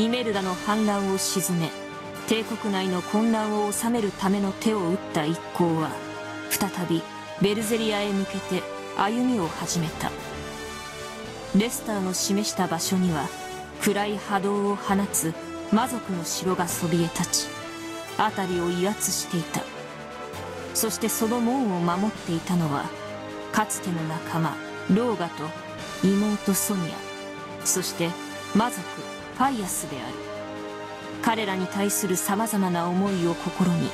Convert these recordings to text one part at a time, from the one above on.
イメルダの反乱を鎮め帝国内の混乱を収めるための手を打った一行は再びベルゼリアへ向けて歩みを始めた。レスターの示した場所には暗い波動を放つ魔族の城がそびえ立ち辺りを威圧していた。そしてその門を守っていたのはかつての仲間ローガと妹ソニア。そして魔族ファイアスである。彼らに対するさまざまな思いを心に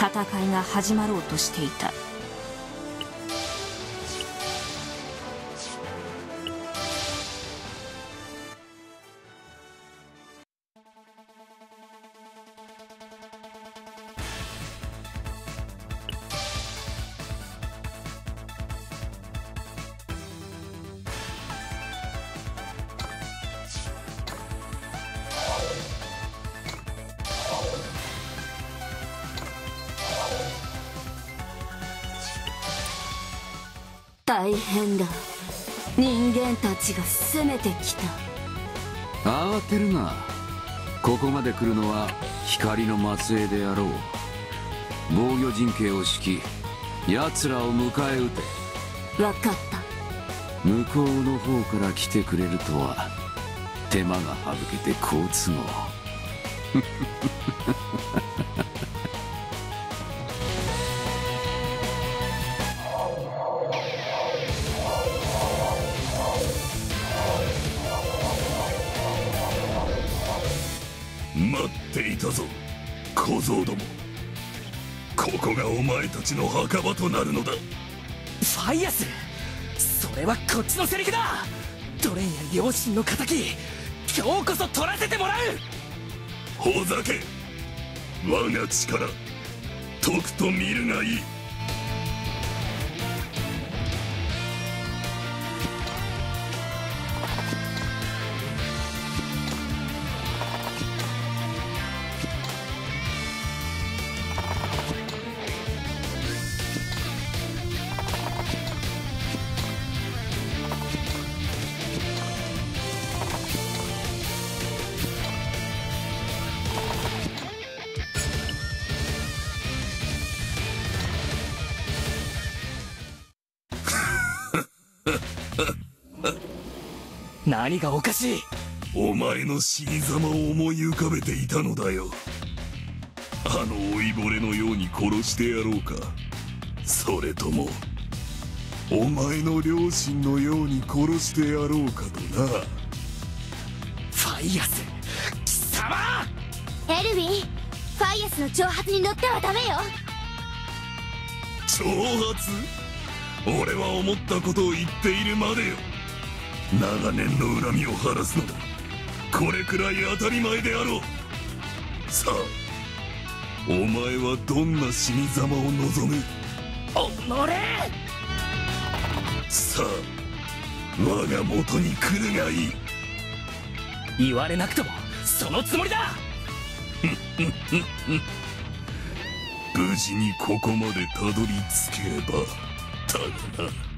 戦いが始まろうとしていた。大変だ。人間たちが攻めてきた。慌てるな。ここまで来るのは光の末裔であろう。防御陣形を敷き奴らを迎え撃て。分かった。向こうの方から来てくれるとは手間が省けて好都合小僧どもここがお前たちの墓場となるのだ。ファイアスそれはこっちのセリフだ。ドレンや両親の敵今日こそ取らせてもらう。ほざけ我が力とくと見るがいい 何がおかしい。お前の死に様を思い浮かべていたのだよ。あの老いぼれのように殺してやろうか。それともお前の両親のように殺してやろうかとな。ファイアス貴様！エルヴィンファイアスの挑発に乗ってはダメよ。挑発？俺は思ったことを言っているまでよ。長年の恨みを晴らすのだ。これくらい当たり前であろう。さあお前はどんな死に様を望む？おのれ！さあ我が元に来るがいい。言われなくともそのつもりだ！無事にここまでたどり着ければ Tug.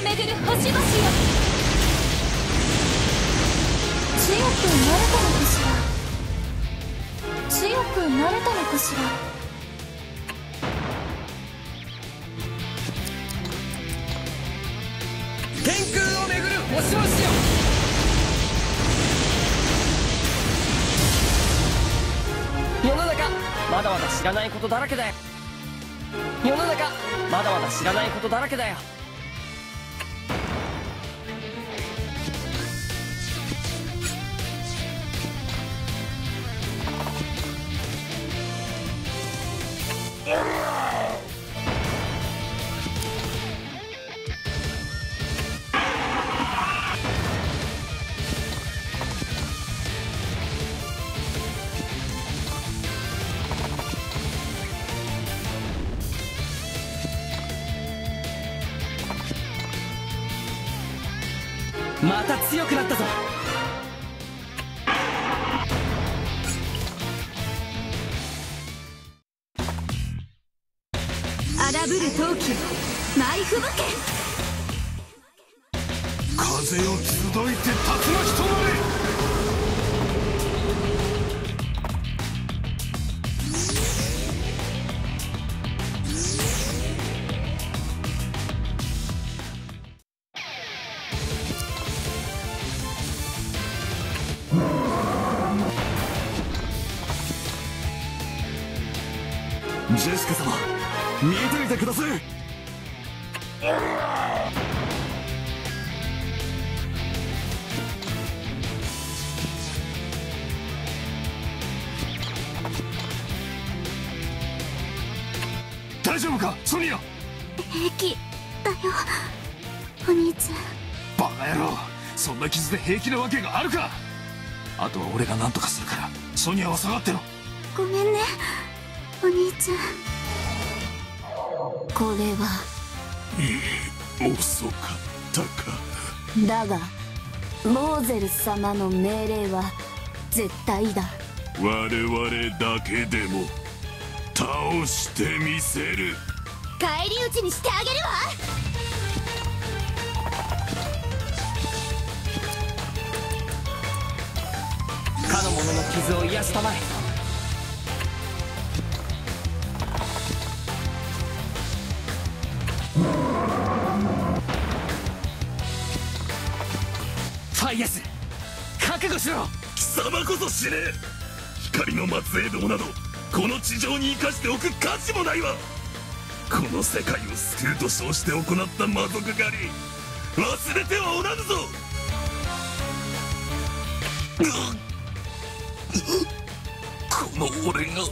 をる星々よ。強くなれたのかしら。強くなれたのかしら。天空をる星々よ。世の中まだまだ知らないことだらけだよ。世の中まだまだ知らないことだらけだよ。また強くなったぞ。荒ぶる風よ集いて竜巻ジェシカ様見といてください。大丈夫かソニア？平気だよお兄ちゃん。バカ野郎そんな傷で平気なわけがあるか。あとは俺が何とかするからソニアは下がってろ。ごめんねお兄ちゃん。これは。遅かったか。だがモーゼル様の命令は絶対だ。我々だけでも倒してみせる。返り討ちにしてあげるわ。かの者の傷を癒したまえファイアス。覚悟しろ。貴様こそ死ね。光の末裔どもなどこの地上に生かしておく価値もないわ。この世界を救うと称して行った魔族狩り。忘れてはおらぬぞ。この俺が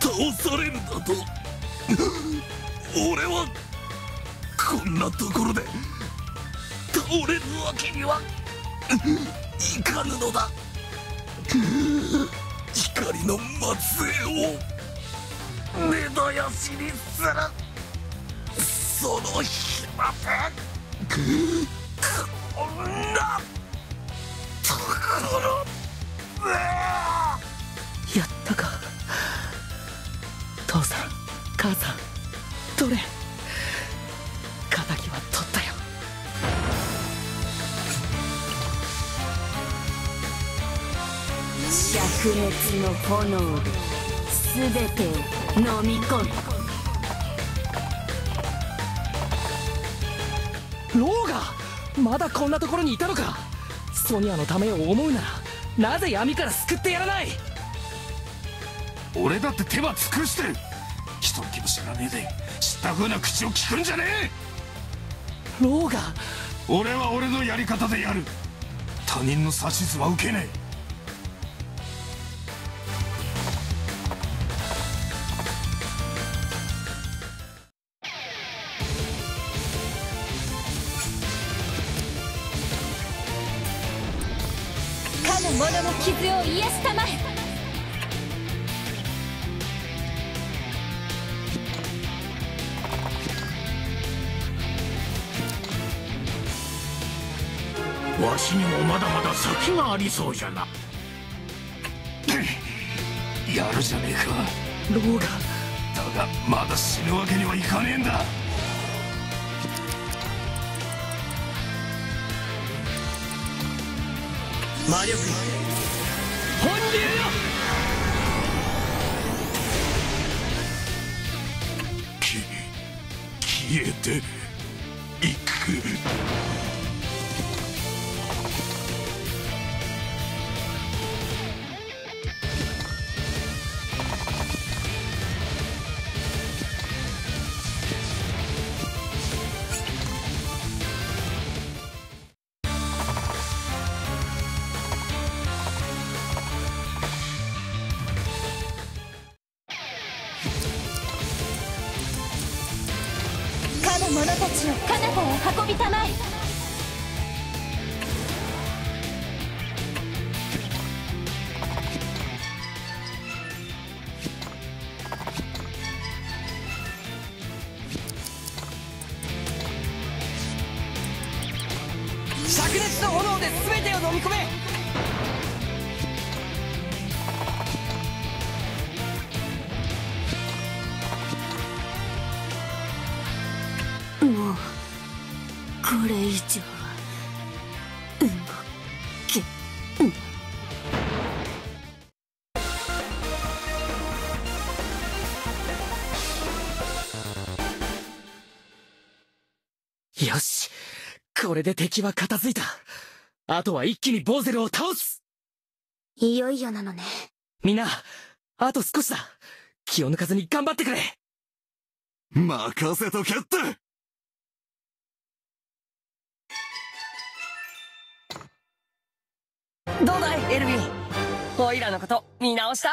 倒されるだと俺はこんなところで倒れるわけにはいかぬのだ。光の末裔を根絶やしにする。その日までこんなところで。やったか。父さん母さんどれ。灼熱の炎で全てを飲み込む。ローガまだこんなところにいたのか。ソニアのためを思うならなぜ闇から救ってやらない。俺だって手は尽くしてる。人の気も知らねえで知った風な口を聞くんじゃねえ。ローガ。俺は俺のやり方でやる。他人の指図は受けねかを癒したまええわしにもまだまだ先がありそうじゃな。やるじゃねえか。ローガだがまだ死ぬわけにはいかねえんだ。魔力本流よき消えてかの者たちを彼方へ運びたまえ。これ以上はよしこれで敵は片付いた。あとは一気にボーゼルを倒す。いよいよなのね。みんなあと少しだ。気を抜かずに頑張ってくれ。任せとけって。どうだいエルヴィン？オイラのこと見直した。